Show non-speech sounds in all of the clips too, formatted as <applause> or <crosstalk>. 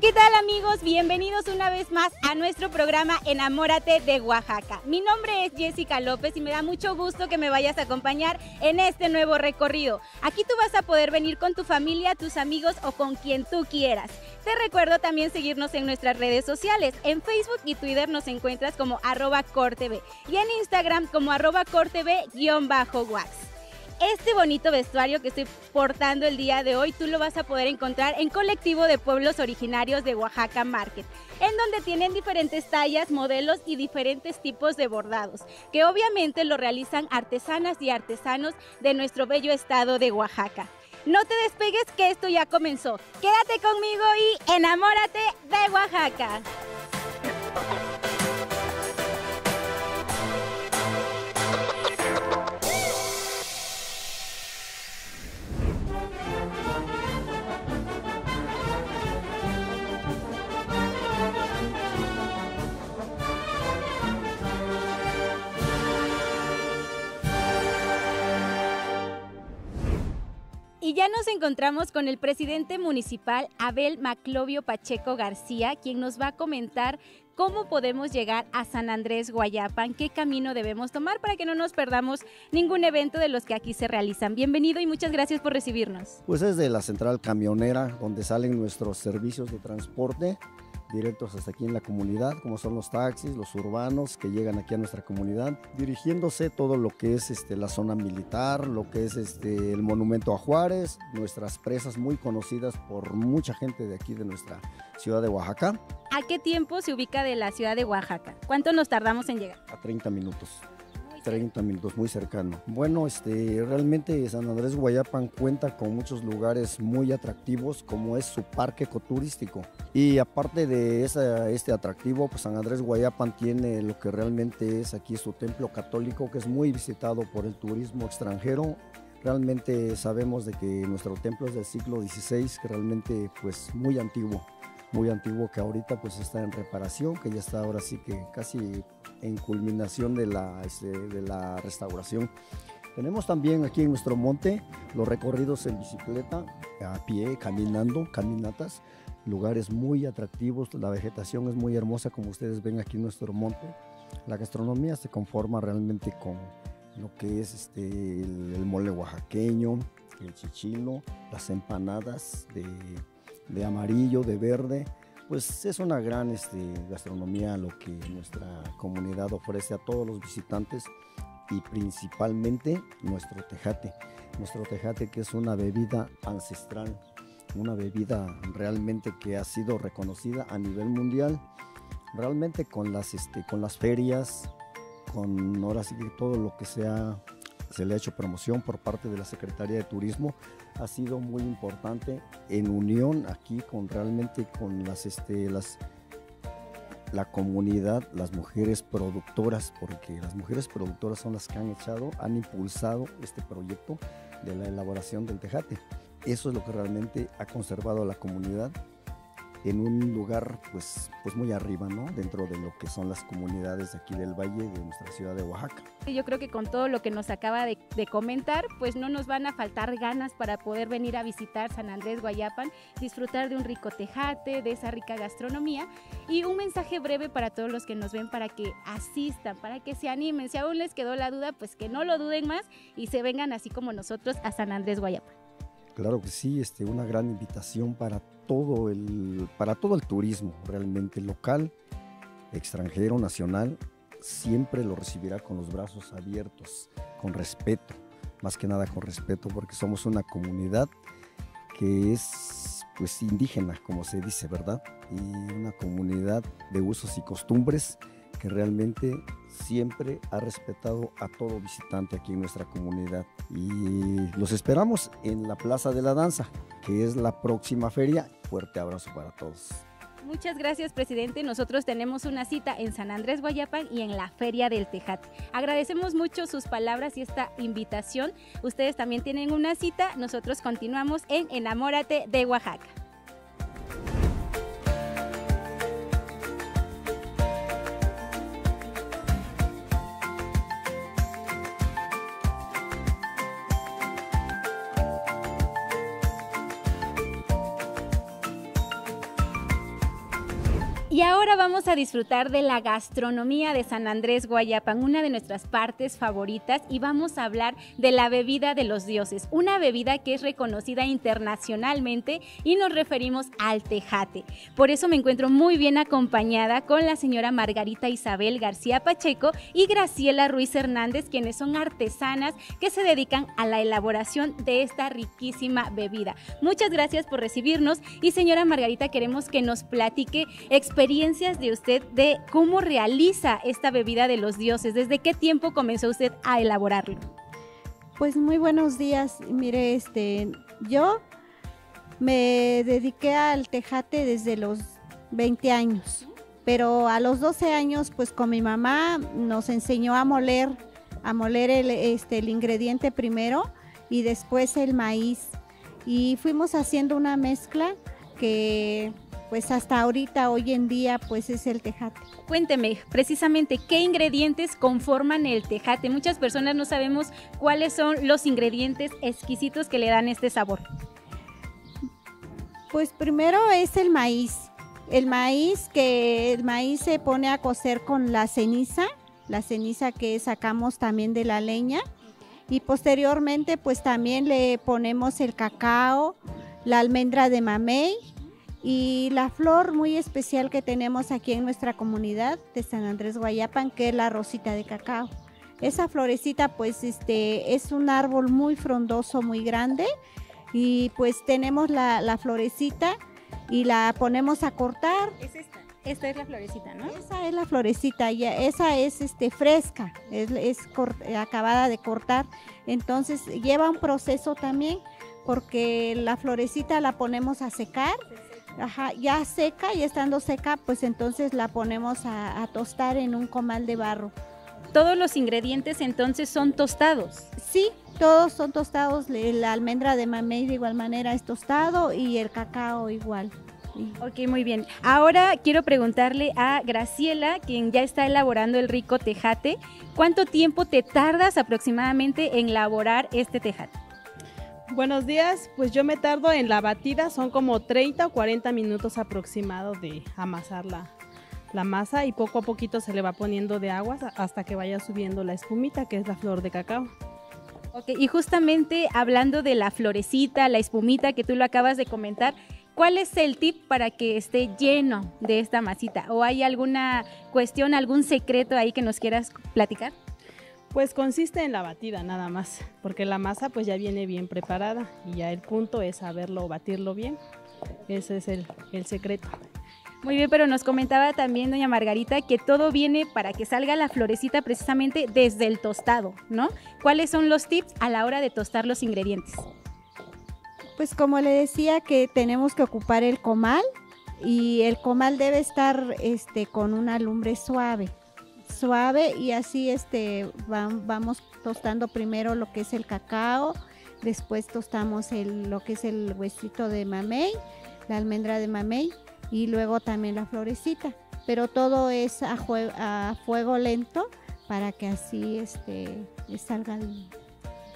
¿qué tal amigos? Bienvenidos una vez más a nuestro programa Enamórate de Oaxaca. Mi nombre es Jessica López y me da mucho gusto que me vayas a acompañar en este nuevo recorrido. Aquí tú vas a poder venir con tu familia, tus amigos o con quien tú quieras. Te recuerdo también seguirnos en nuestras redes sociales. En Facebook y Twitter nos encuentras como arroba cortv y en Instagram como arroba cortv-wax. Este bonito vestuario que estoy portando el día de hoy, tú lo vas a poder encontrar en Colectivo de Pueblos Originarios de Oaxaca Market, en donde tienen diferentes tallas, modelos y diferentes tipos de bordados, que obviamente lo realizan artesanas y artesanos de nuestro bello estado de Oaxaca. No te despegues que esto ya comenzó. Quédate conmigo y enamórate de Oaxaca. Y ya nos encontramos con el presidente municipal Abel Maclovio Pacheco García, quien nos va a comentar cómo podemos llegar a San Andrés Guayapan, qué camino debemos tomar para que no nos perdamos ningún evento de los que aquí se realizan. Bienvenido y muchas gracias por recibirnos. Pues es de la central camionera donde salen nuestros servicios de transporte directos hasta aquí en la comunidad, como son los taxis, los urbanos que llegan aquí a nuestra comunidad, dirigiéndose todo lo que es este, la zona militar, lo que es este, el monumento a Juárez, nuestras presas muy conocidas por mucha gente de aquí de nuestra ciudad de Oaxaca. ¿A qué tiempo se ubica de la ciudad de Oaxaca? ¿Cuánto nos tardamos en llegar? A 30 minutos. 30 minutos, muy cercano. Bueno, este, realmente San Andrés Guayapan cuenta con muchos lugares muy atractivos, como es su parque ecoturístico. Y aparte de este atractivo, pues San Andrés Guayapan tiene lo que realmente es aquí su templo católico, que es muy visitado por el turismo extranjero. Realmente sabemos de que nuestro templo es del siglo XVI, que realmente pues muy antiguo muy antiguo que ahorita pues está en reparación, que ya está ahora sí que casi en culminación de la, este, de la restauración. Tenemos también aquí en nuestro monte los recorridos en bicicleta, a pie, caminando, caminatas, lugares muy atractivos, la vegetación es muy hermosa como ustedes ven aquí en nuestro monte. La gastronomía se conforma realmente con lo que es este, el, el mole oaxaqueño, el chichilo, las empanadas de, de amarillo, de verde, pues es una gran este, gastronomía lo que nuestra comunidad ofrece a todos los visitantes y principalmente nuestro tejate. Nuestro tejate que es una bebida ancestral, una bebida realmente que ha sido reconocida a nivel mundial, realmente con las, este, con las ferias, con ahora sí todo lo que sea se le ha hecho promoción por parte de la Secretaría de Turismo, ha sido muy importante en unión aquí con realmente con las, este, las, la comunidad, las mujeres productoras, porque las mujeres productoras son las que han echado, han impulsado este proyecto de la elaboración del tejate. Eso es lo que realmente ha conservado a la comunidad en un lugar pues, pues muy arriba, ¿no? Dentro de lo que son las comunidades de aquí del valle de nuestra ciudad de Oaxaca. Yo creo que con todo lo que nos acaba de, de, comentar, pues no nos van a faltar ganas para poder venir a visitar San Andrés Guayapan, disfrutar de un rico tejate, de esa rica gastronomía y un mensaje breve para todos los que nos ven para que asistan, para que se animen. Si aún les quedó la duda, pues que no lo duden más y se vengan así como nosotros a San Andrés Guayapan. Claro que sí, este, una gran invitación para todo el, para todo el turismo realmente local, extranjero, nacional, siempre lo recibirá con los brazos abiertos, con respeto, más que nada con respeto, porque somos una comunidad que es pues indígena, como se dice, ¿verdad? Y una comunidad de usos y costumbres que realmente siempre ha respetado a todo visitante aquí en nuestra comunidad. Y los esperamos en la Plaza de la Danza, que es la próxima feria. Fuerte abrazo para todos. Muchas gracias, presidente. Nosotros tenemos una cita en San Andrés Guayapan y en la Feria del Tejate. Agradecemos mucho sus palabras y esta invitación. Ustedes también tienen una cita. Nosotros continuamos en Enamórate de Oaxaca. Vamos a disfrutar de la gastronomía de San Andrés Guayapan, una de nuestras partes favoritas, y vamos a hablar de la bebida de los dioses, una bebida que es reconocida internacionalmente y nos referimos al tejate. Por eso me encuentro muy bien acompañada con la señora Margarita Isabel García Pacheco y Graciela Ruiz Hernández, quienes son artesanas que se dedican a la elaboración de esta riquísima bebida. Muchas gracias por recibirnos y señora Margarita, queremos que nos platique experiencias de usted de cómo realiza esta bebida de los dioses. ¿Desde qué tiempo comenzó usted a elaborarlo? Pues muy buenos días. Mire, este, yo me dediqué al tejate desde los 20 años, pero a los 12 años, pues con mi mamá nos enseñó a moler, a moler el, este, el ingrediente primero y después el maíz. Y fuimos haciendo una mezcla que pues hasta ahorita, hoy en día, pues es el tejate. Cuénteme precisamente qué ingredientes conforman el tejate. Muchas personas no sabemos cuáles son los ingredientes exquisitos que le dan este sabor. Pues primero es el maíz. El maíz que el maíz se pone a cocer con la ceniza, la ceniza que sacamos también de la leña y posteriormente pues también le ponemos el cacao, la almendra de mamey y la flor muy especial que tenemos aquí en nuestra comunidad de San Andrés Guayapan, que es la rosita de cacao. Esa florecita pues este es un árbol muy frondoso, muy grande y pues tenemos la, florecita y la ponemos a cortar. Es esta. Esta es la florecita, ¿no? Esa es la florecita, ya, esa es este, fresca, es, es acabada de cortar. Entonces lleva un proceso también porque la florecita la ponemos a secar Ajá, ya seca y estando seca, pues entonces la ponemos a, tostar en un comal de barro. Todos los ingredientes entonces son tostados. Sí, todos son tostados. La almendra de mamey de igual manera es tostado y el cacao igual. Ok, muy bien. Ahora quiero preguntarle a Graciela, quien ya está elaborando el rico tejate, ¿cuánto tiempo te tardas aproximadamente en elaborar este tejate? Buenos días, pues yo me tardo en la batida, son como 30 o 40 minutos aproximados de amasar la, la masa y poco a poquito se le va poniendo de agua hasta que vaya subiendo la espumita, que es la flor de cacao. Ok, y justamente hablando de la florecita, la espumita que tú lo acabas de comentar, ¿cuál es el tip para que esté lleno de esta masita? ¿O hay alguna cuestión, algún secreto ahí que nos quieras platicar? Pues consiste en la batida nada más, porque la masa pues ya viene bien preparada y ya el punto es saberlo batirlo bien. Ese es el, el secreto. Muy bien, pero nos comentaba también doña Margarita que todo viene para que salga la florecita precisamente desde el tostado, ¿no? ¿Cuáles son los tips a la hora de tostar los ingredientes? Pues como le decía que tenemos que ocupar el comal y el comal debe estar este, con una lumbre suave suave y así este vamos tostando primero lo que es el cacao, después tostamos el, lo que es el huesito de mamey, la almendra de mamey y luego también la florecita. Pero todo es a, fuego lento para que así este, salga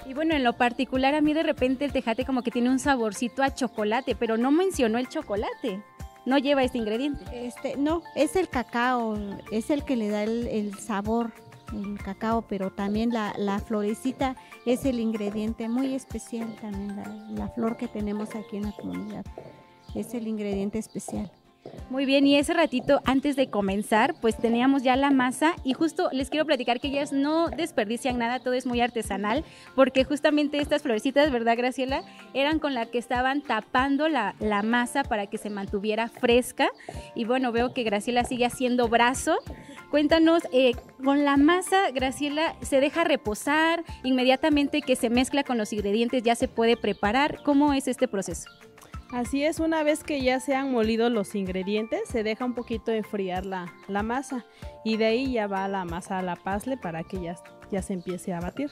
y bueno, en lo particular a mí de repente el tejate como que tiene un saborcito a chocolate, pero no mencionó el chocolate no lleva este ingrediente. Este, no, es el cacao, es el que le da el, sabor, el cacao, pero también la, florecita es el ingrediente muy especial también, la flor que tenemos aquí en la comunidad, es el ingrediente especial. Muy bien, y ese ratito antes de comenzar, pues teníamos ya la masa y justo les quiero platicar que ellas no desperdician nada, todo es muy artesanal, porque justamente estas florecitas, ¿verdad Graciela? Eran con la que estaban tapando la, masa para que se mantuviera fresca. Y bueno, veo que Graciela sigue haciendo brazo. Cuéntanos, eh, con la masa, Graciela, ¿se deja reposar? Inmediatamente que se mezcla con los ingredientes ya se puede preparar. ¿Cómo es este proceso? Así es, una vez que ya se han molido los ingredientes, se deja un poquito enfriar la, la masa y de ahí ya va la masa a la pasle para que ya, ya se empiece a batir.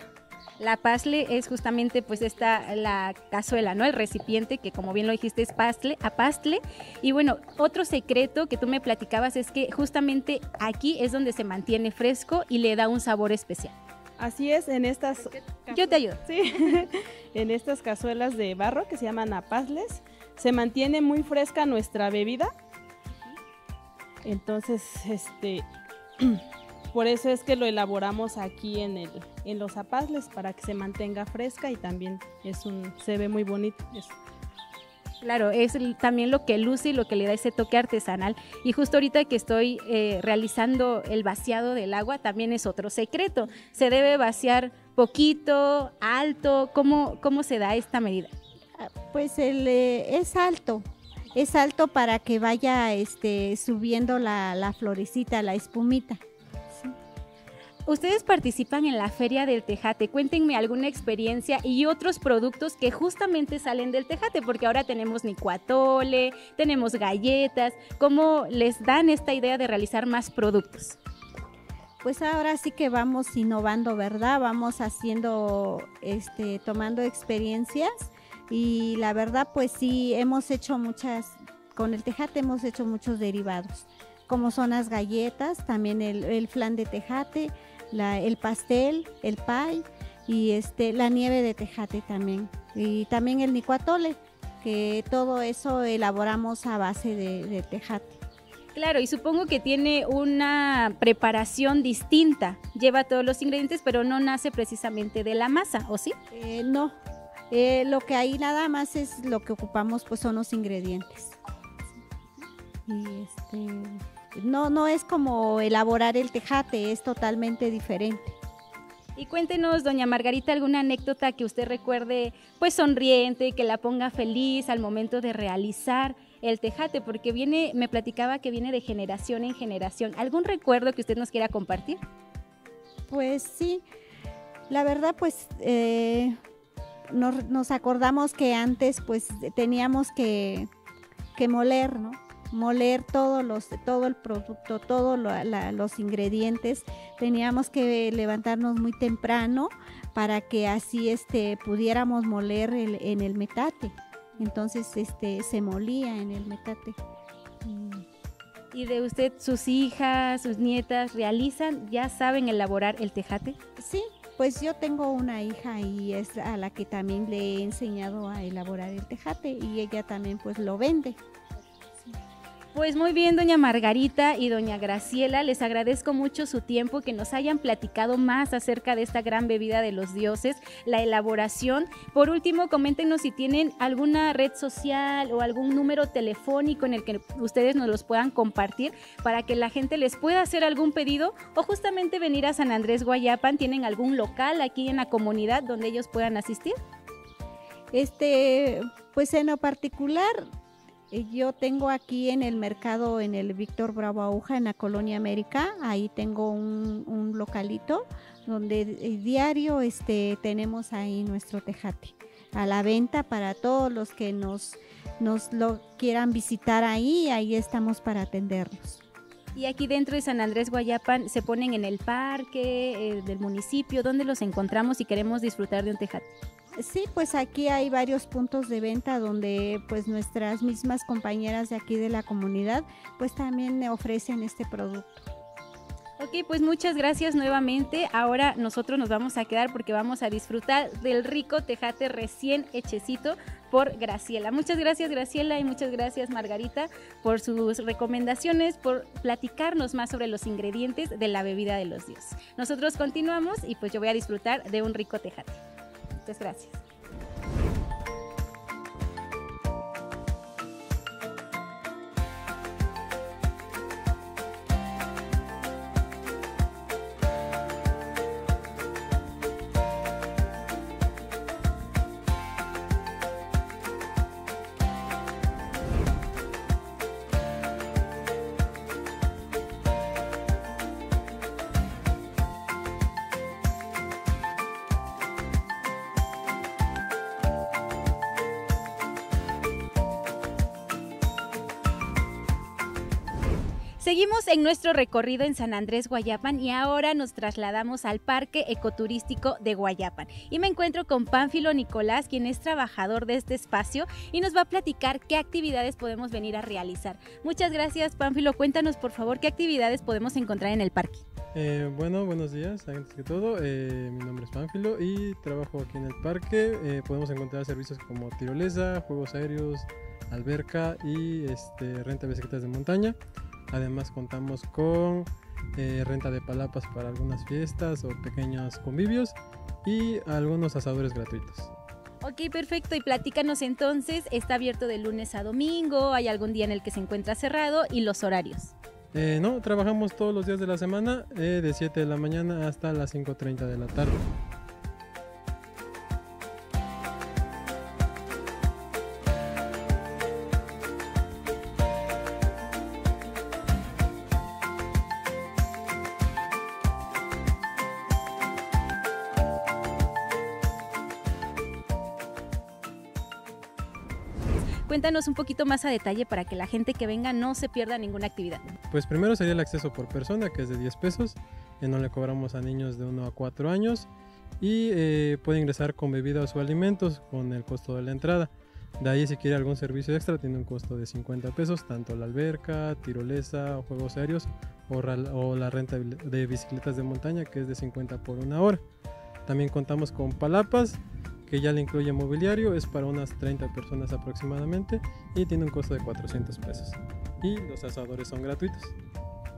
La pasle es justamente pues esta la cazuela, ¿no? El recipiente que como bien lo dijiste es pasle, a pastle. Y bueno, otro secreto que tú me platicabas es que justamente aquí es donde se mantiene fresco y le da un sabor especial. Así es, en estas... Yo te ayudo. Sí, <laughs> en estas cazuelas de barro que se llaman apasles, se mantiene muy fresca nuestra bebida. Entonces, este, <clears throat> por eso es que lo elaboramos aquí en, el, en los zapazles para que se mantenga fresca y también es un, se ve muy bonito. Claro, es también lo que luce y lo que le da ese toque artesanal. Y justo ahorita que estoy eh, realizando el vaciado del agua, también es otro secreto. Se debe vaciar poquito, alto. ¿Cómo, cómo se da esta medida? Pues el, eh, es alto, es alto para que vaya este, subiendo la, la florecita, la espumita. Ustedes participan en la Feria del Tejate. Cuéntenme alguna experiencia y otros productos que justamente salen del Tejate, porque ahora tenemos nicuatole, tenemos galletas. ¿Cómo les dan esta idea de realizar más productos? Pues ahora sí que vamos innovando, ¿verdad? Vamos haciendo, este, tomando experiencias y la verdad, pues sí, hemos hecho muchas, con el tejate hemos hecho muchos derivados, como son las galletas, también el, el flan de tejate, el pastel, el pie y este, la nieve de tejate también. Y también el nicuatole, que todo eso elaboramos a base de, tejate. Claro, y supongo que tiene una preparación distinta. Lleva todos los ingredientes, pero no nace precisamente de la masa, ¿o sí? Eh, no. Eh, lo que hay nada más es lo que ocupamos, pues son los ingredientes. Y este no, no es como elaborar el tejate, es totalmente diferente. Y cuéntenos, doña Margarita, alguna anécdota que usted recuerde, pues sonriente, que la ponga feliz al momento de realizar el tejate, porque viene, me platicaba que viene de generación en generación. ¿Algún recuerdo que usted nos quiera compartir? Pues sí, la verdad, pues eh, nos, acordamos que antes, pues teníamos que, que moler, ¿no? moler todos los, todo el producto, todos los ingredientes. Teníamos que levantarnos muy temprano para que así este, pudiéramos moler en el metate. Entonces este, se molía en el metate. ¿Y de usted, sus hijas, sus nietas, realizan, ya saben elaborar el tejate? Sí, pues yo tengo una hija y es a la que también le he enseñado a elaborar el tejate y ella también pues lo vende. Pues muy bien, doña Margarita y doña Graciela, les agradezco mucho su tiempo, que nos hayan platicado más acerca de esta gran bebida de los dioses, la elaboración. Por último, coméntenos si tienen alguna red social o algún número telefónico en el que ustedes nos los puedan compartir para que la gente les pueda hacer algún pedido o justamente venir a San Andrés Guayapan. ¿Tienen algún local aquí en la comunidad donde ellos puedan asistir? Este, pues en lo particular, yo tengo aquí en el mercado, en el Víctor Bravo Aguja, en la Colonia América, ahí tengo un, localito donde eh, diario este, tenemos ahí nuestro tejate a la venta para todos los que nos, nos lo quieran visitar ahí, ahí estamos para atenderlos. Y aquí dentro de San Andrés Guayapan se ponen en el parque eh, del municipio, donde los encontramos y queremos disfrutar de un tejate. Sí, pues aquí hay varios puntos de venta donde pues nuestras mismas compañeras de aquí de la comunidad pues también ofrecen este producto. Ok, pues muchas gracias nuevamente. Ahora nosotros nos vamos a quedar porque vamos a disfrutar del rico tejate recién hechecito por Graciela. Muchas gracias Graciela y muchas gracias Margarita por sus recomendaciones, por platicarnos más sobre los ingredientes de la bebida de los dioses. Nosotros continuamos y pues yo voy a disfrutar de un rico tejate. Muchas gracias. Seguimos en nuestro recorrido en San Andrés, Guayapan y ahora nos trasladamos al Parque Ecoturístico de Guayapan. Y me encuentro con Pánfilo Nicolás, quien es trabajador de este espacio y nos va a platicar qué actividades podemos venir a realizar. Muchas gracias, Pánfilo. Cuéntanos, por favor, qué actividades podemos encontrar en el parque. Eh, bueno, buenos días, antes que todo. Eh, mi nombre es Pánfilo y trabajo aquí en el parque. Eh, podemos encontrar servicios como tirolesa, juegos aéreos, alberca y este, renta de bicicletas de montaña. Además contamos con eh, renta de palapas para algunas fiestas o pequeños convivios y algunos asadores gratuitos. Ok, perfecto. Y platícanos entonces, ¿está abierto de lunes a domingo? ¿Hay algún día en el que se encuentra cerrado? ¿Y los horarios? Eh, no, trabajamos todos los días de la semana, eh, de 7 de la mañana hasta las 5.30 de la tarde. Un poquito más a detalle para que la gente que venga no se pierda ninguna actividad. Pues primero sería el acceso por persona, que es de 10 pesos, que no le cobramos a niños de 1 a 4 años y eh, puede ingresar con bebidas o alimentos con el costo de la entrada. De ahí si quiere algún servicio extra tiene un costo de 50 pesos, tanto la alberca, tirolesa, juegos aéreos o, o la renta de bicicletas de montaña que es de 50 por una hora. También contamos con palapas que ya le incluye mobiliario, es para unas 30 personas aproximadamente y tiene un costo de 400 pesos. Y los asadores son gratuitos.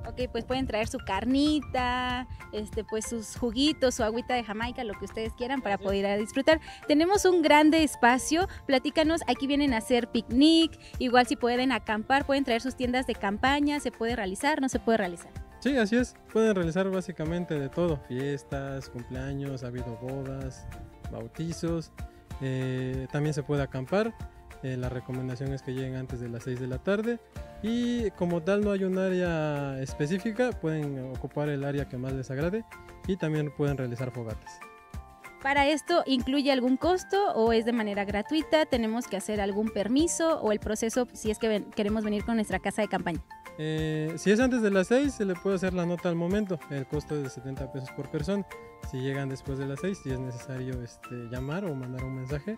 Ok, pues pueden traer su carnita, este, pues sus juguitos, su agüita de Jamaica, lo que ustedes quieran para poder disfrutar. Tenemos un grande espacio, platícanos, aquí vienen a hacer picnic, igual si pueden acampar, pueden traer sus tiendas de campaña, se puede realizar, no se puede realizar. Sí, así es, pueden realizar básicamente de todo, fiestas, cumpleaños, ha habido bodas, bautizos. Eh, también se puede acampar. Eh, la recomendación es que lleguen antes de las 6 de la tarde. Y como tal no hay un área específica, pueden ocupar el área que más les agrade y también pueden realizar fogatas. ¿Para esto incluye algún costo o es de manera gratuita? ¿Tenemos que hacer algún permiso o el proceso si es que queremos venir con nuestra casa de campaña? Eh, si es antes de las 6, se le puede hacer la nota al momento. El costo es de 70 pesos por persona. Si llegan después de las 6, si es necesario este, llamar o mandar un mensaje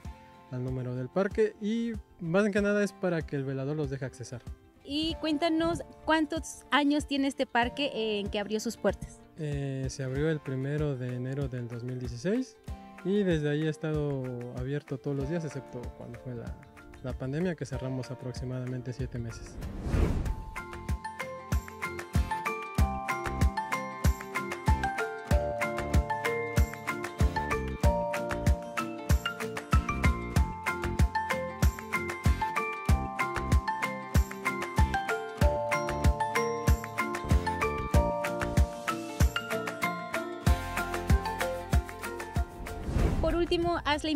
al número del parque. Y más que nada es para que el velador los deje accesar. Y cuéntanos cuántos años tiene este parque en que abrió sus puertas. Eh, se abrió el primero de enero del 2016 y desde ahí ha estado abierto todos los días, excepto cuando fue la, la pandemia, que cerramos aproximadamente siete meses.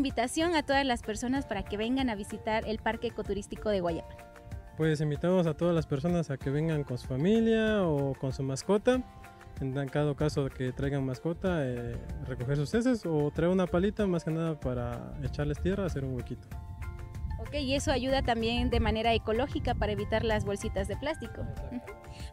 Invitación a todas las personas para que vengan a visitar el Parque Ecoturístico de Guayapa. Pues invitamos a todas las personas a que vengan con su familia o con su mascota. En cada caso que traigan mascota, eh, recoger sus heces o traer una palita más que nada para echarles tierra, hacer un huequito. Y eso ayuda también de manera ecológica para evitar las bolsitas de plástico.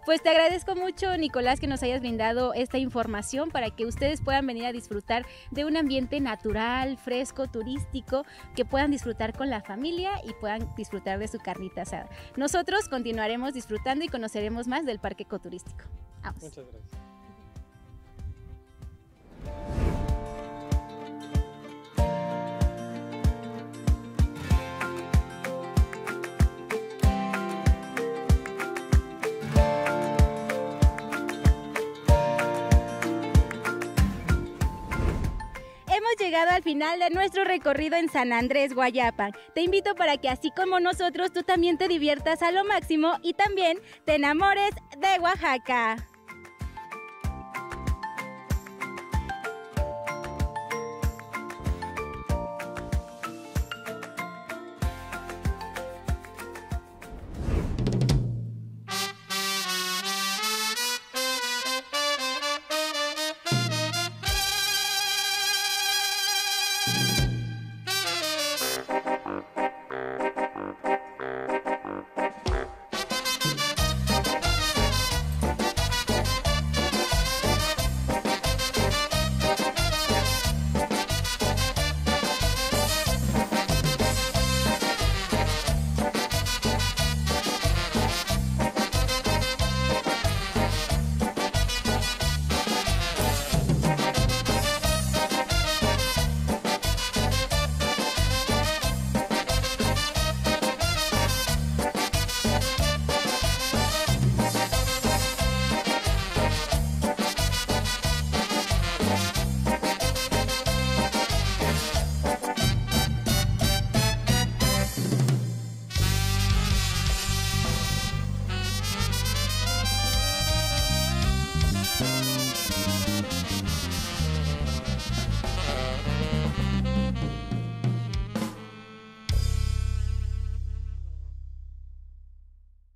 Pues te agradezco mucho, Nicolás, que nos hayas brindado esta información para que ustedes puedan venir a disfrutar de un ambiente natural, fresco, turístico, que puedan disfrutar con la familia y puedan disfrutar de su carnita asada. Nosotros continuaremos disfrutando y conoceremos más del parque ecoturístico. Muchas gracias. Al final de nuestro recorrido en San Andrés, Guayapa. Te invito para que así como nosotros tú también te diviertas a lo máximo y también te enamores de Oaxaca.